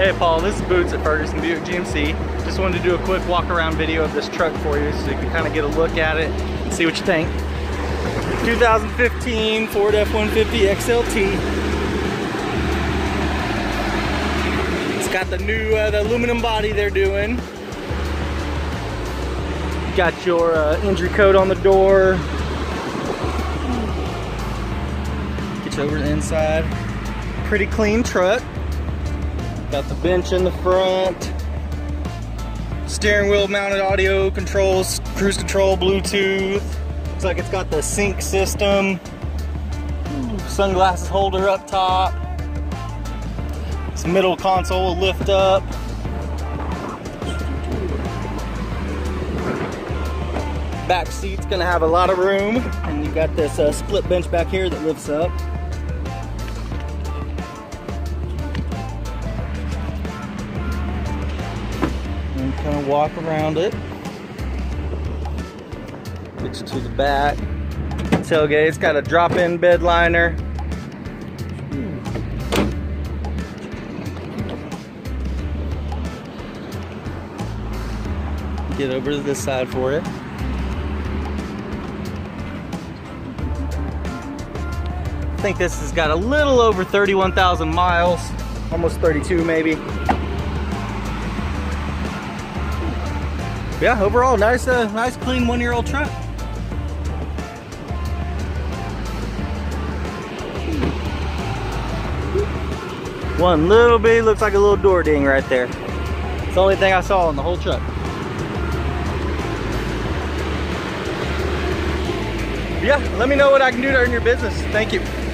Hey Paul, this is Boots at Ferguson Buick GMC. Just wanted to do a quick walk around video of this truck for you so you can kind of get a look at it and see what you think. 2015 Ford F-150 XLT. It's got the new uh, the aluminum body they're doing. Got your uh, entry code on the door. Get you over to the inside. Pretty clean truck. Got the bench in the front. Steering wheel mounted audio controls, cruise control, Bluetooth. Looks like it's got the sync system. Sunglasses holder up top. This middle console will lift up. Back seat's gonna have a lot of room. And you got this uh, split bench back here that lifts up. Of walk around it. Get you to the back. Tailgate, it's got a drop-in bed liner. Get over to this side for it. I think this has got a little over 31,000 miles, almost 32 maybe. Yeah, overall, nice, uh, nice clean one-year-old truck. One little bit, looks like a little door ding right there. It's the only thing I saw on the whole truck. Yeah, let me know what I can do to earn your business. Thank you.